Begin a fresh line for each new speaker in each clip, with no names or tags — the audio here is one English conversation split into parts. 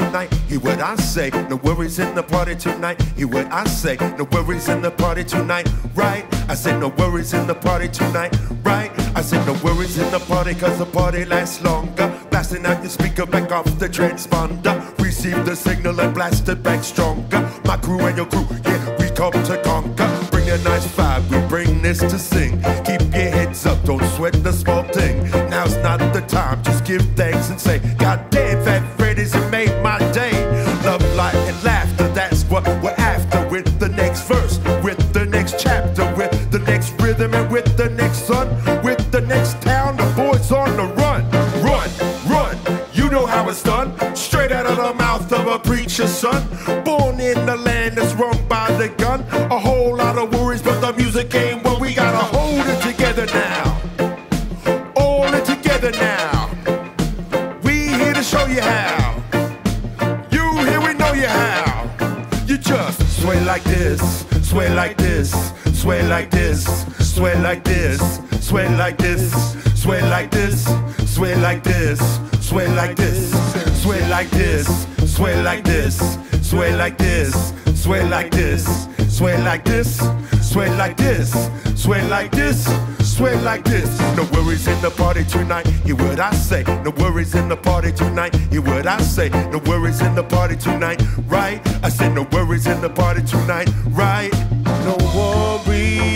tonight, hear what I say. No worries in the party tonight, hear what I say. No worries in the party tonight, right? I said no worries in the party tonight, right? I said no worries in the party cause the party lasts longer. Blasting out your speaker back off the transponder. Receive the signal and blast it back stronger. My crew and your crew, yeah, we come to conquer. Bring a nice vibe, we bring this to sing. Keep your heads up, don't sweat the small thing. Now's not the time, just give thanks and say, God damn, Fat a son. Born in the land that's run by the gun. A whole lot of worries, but the music ain't what we gotta hold it together now. All it together now. We here to show you how. You here, we know you how. You just sway like this, sway like this, sway like this, sway like this, sway like this, sway like this, sway like this, sway like this, sway like this, sway like this, sway like this, sway like this, sway like this, sway like this, sway like this, sway like this. No worries in the party tonight, hear what I say. No worries in the party tonight, hear what I say. No worries in the party tonight, right? I said no worries in the party tonight, right?
No worries,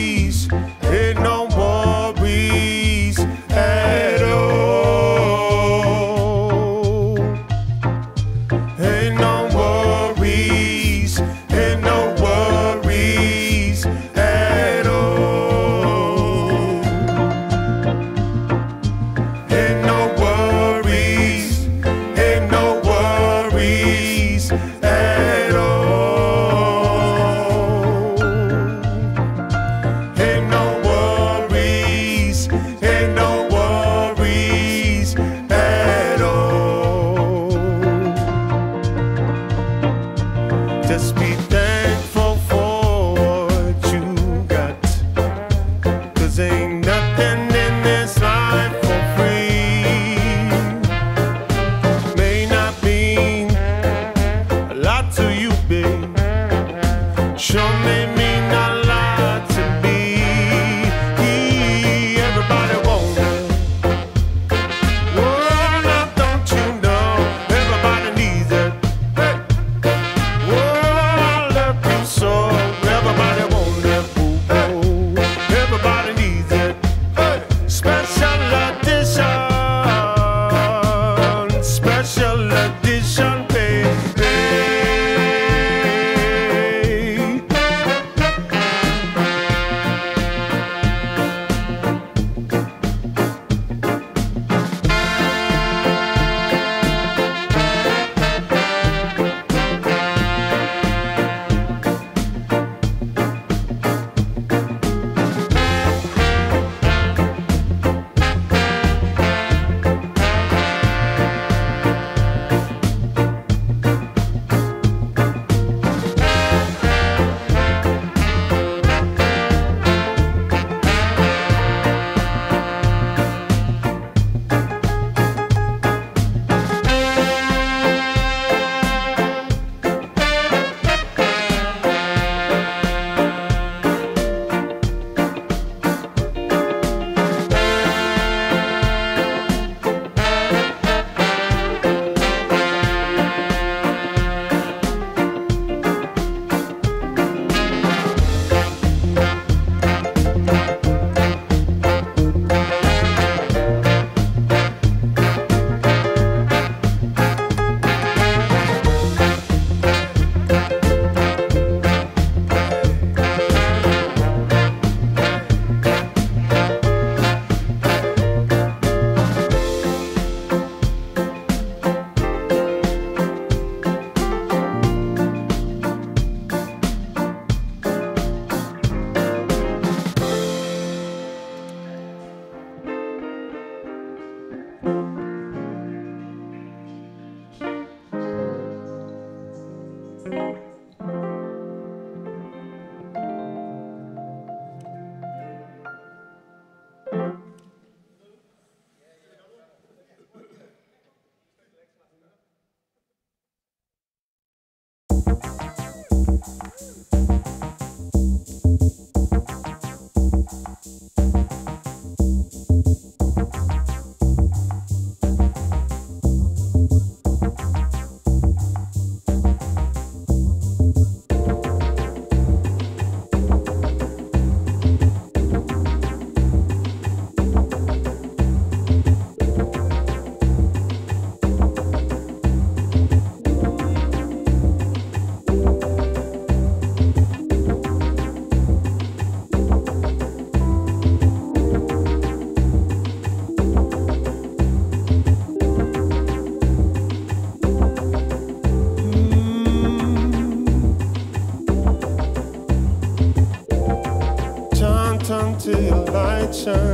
concern.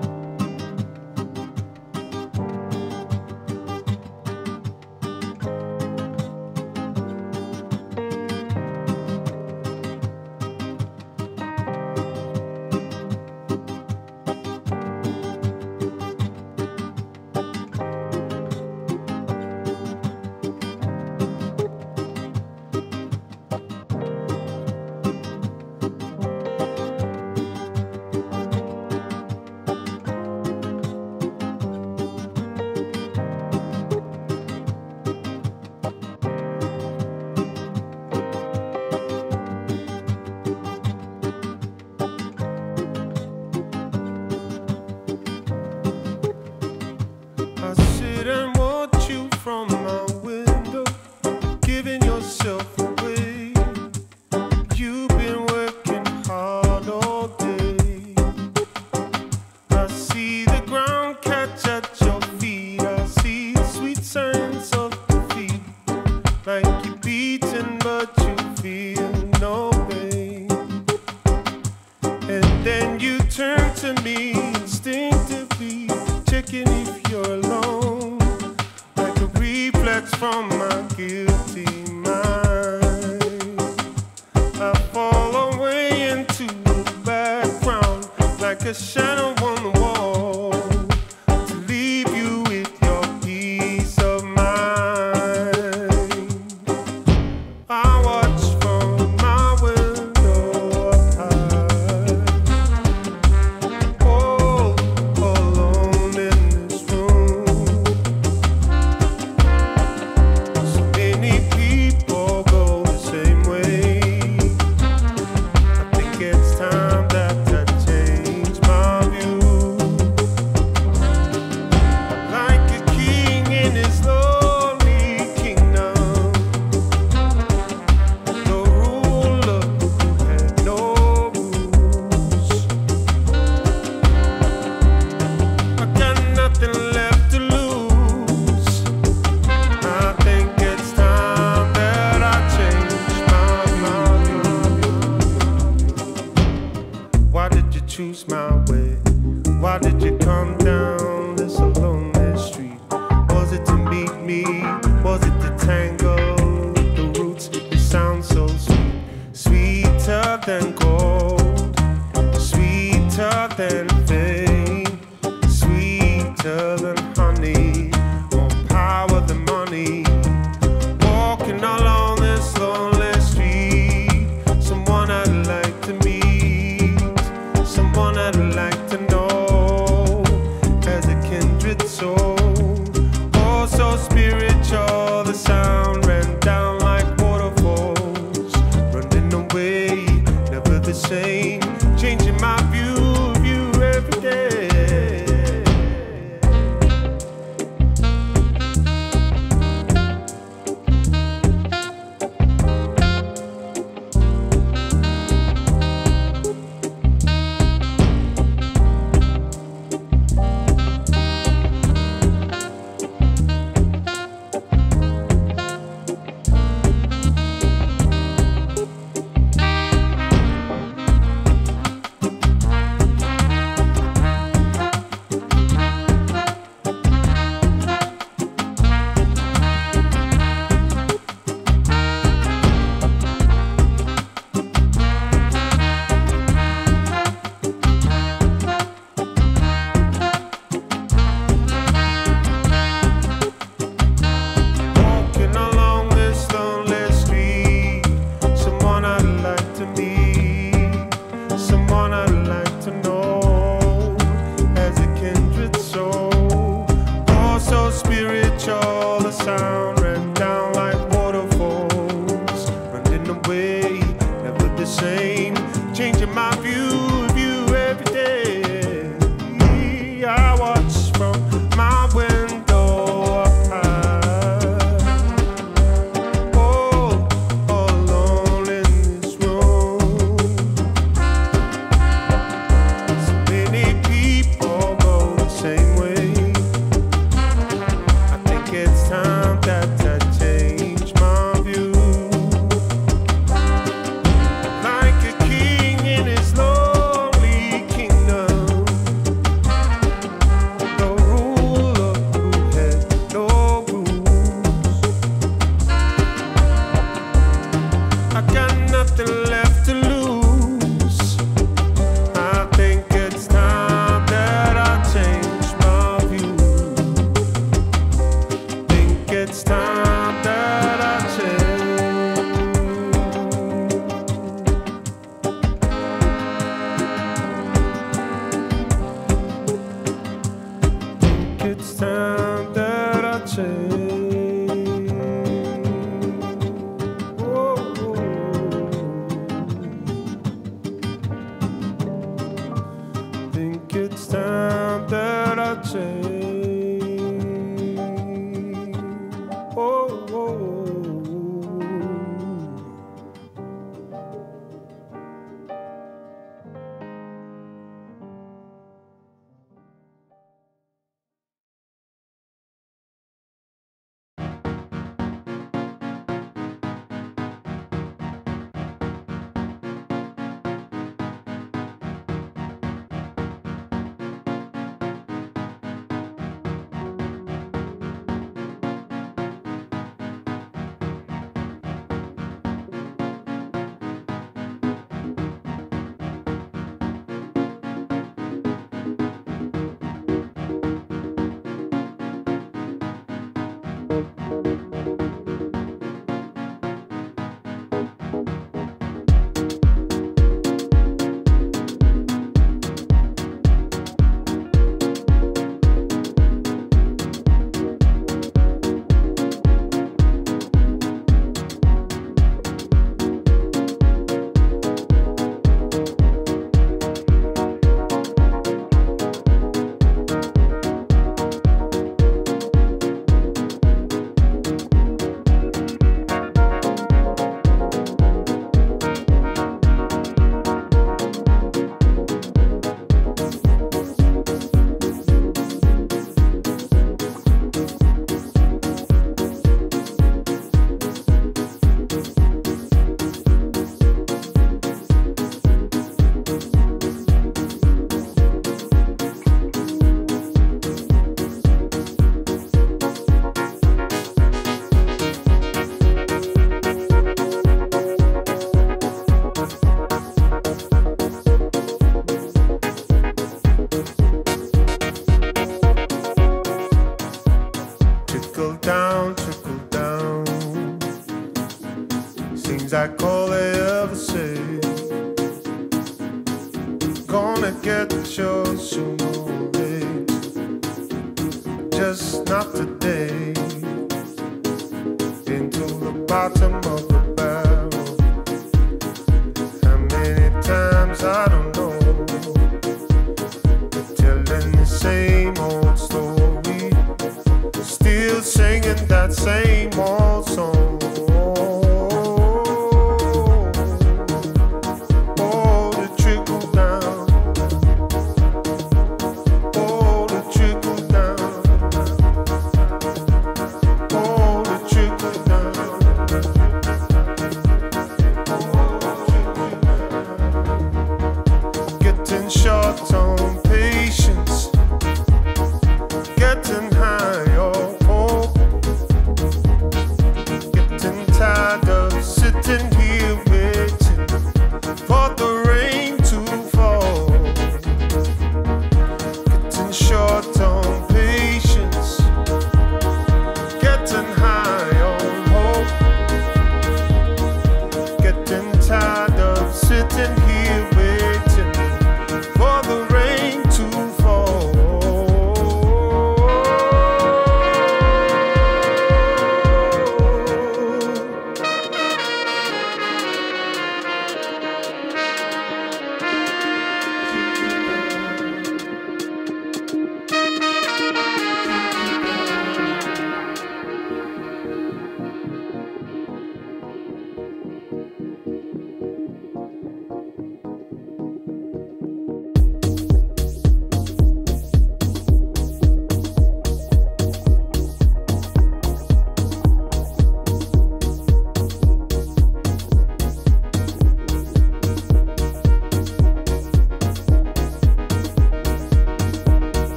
telling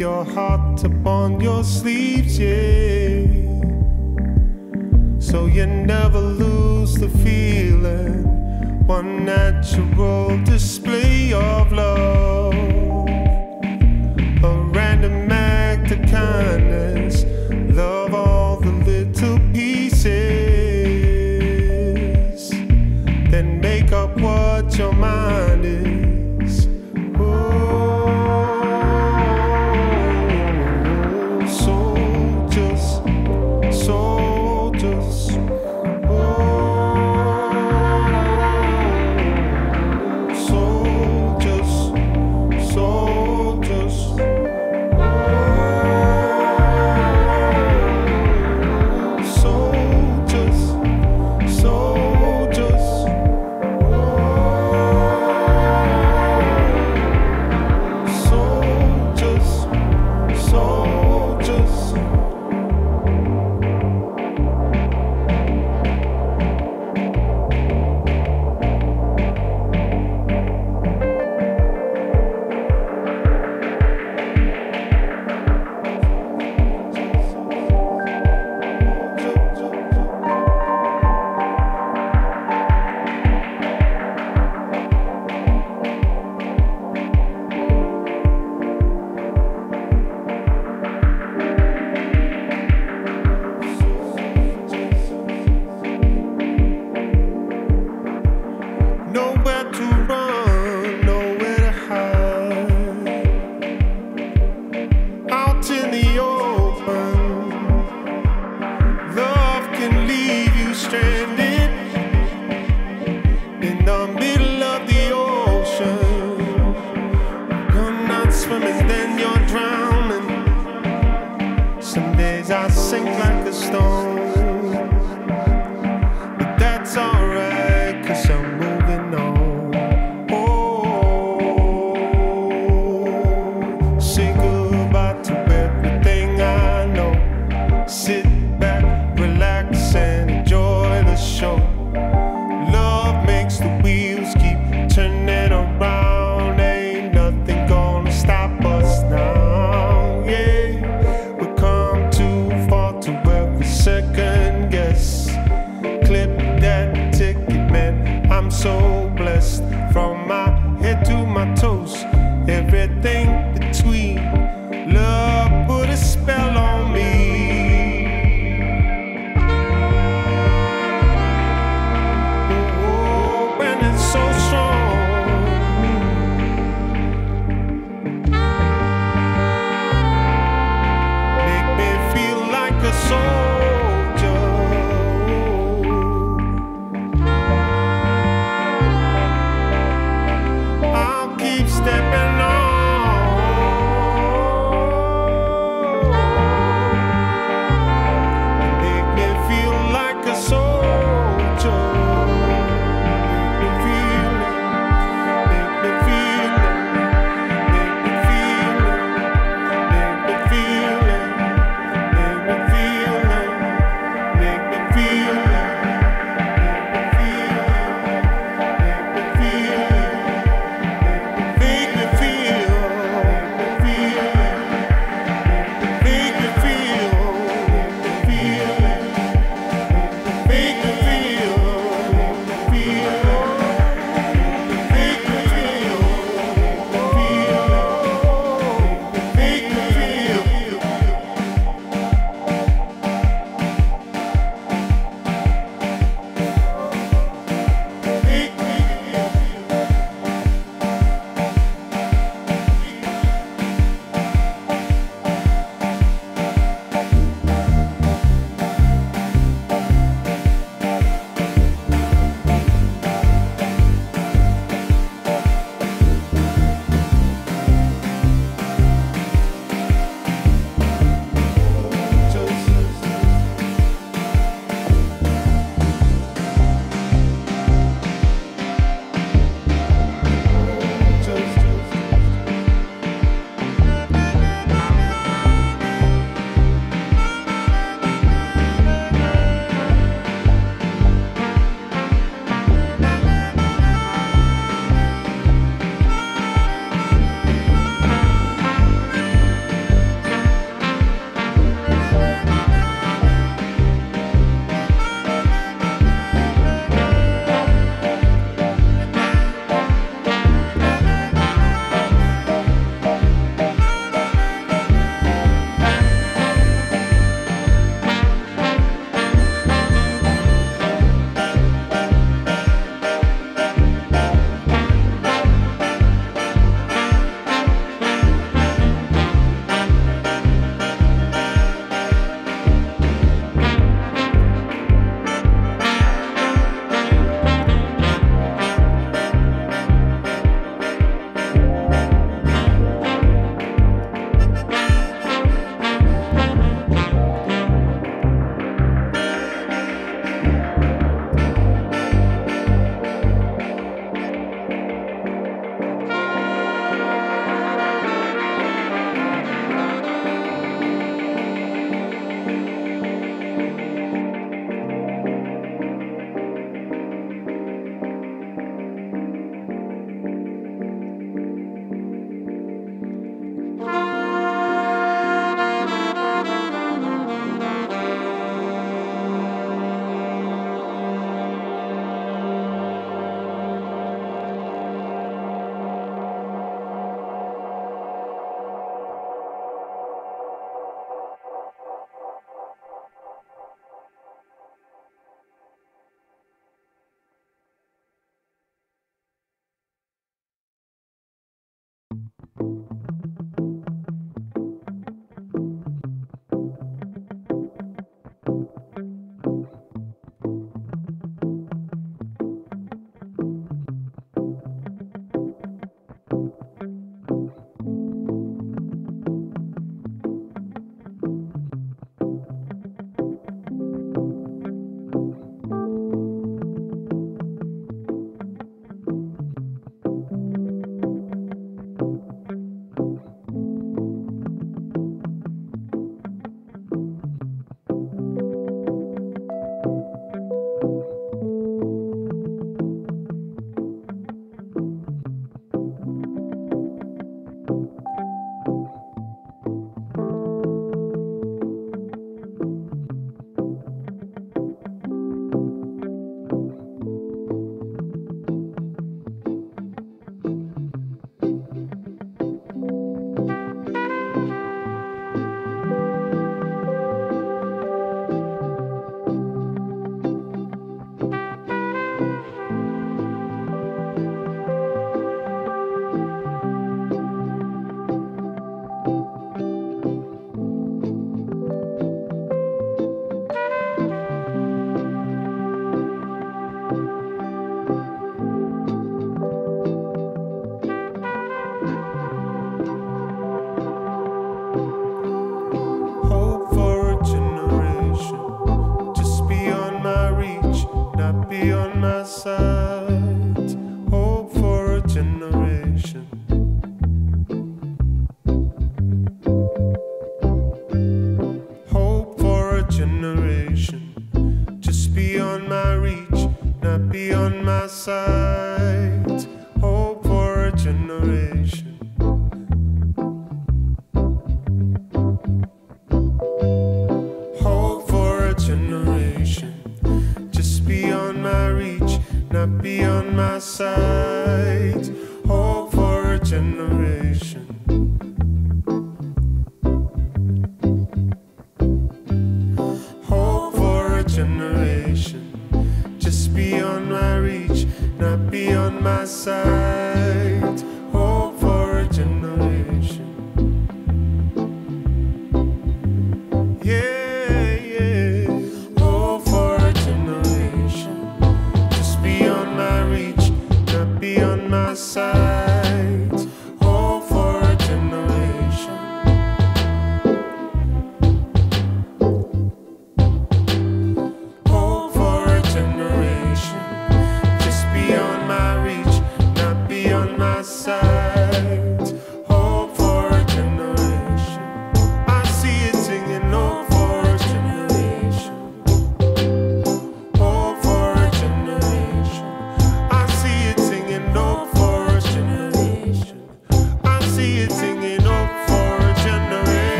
your heart upon your sleeves, yeah. So you never lose the feeling. One natural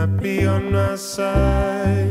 not
be on
my
side.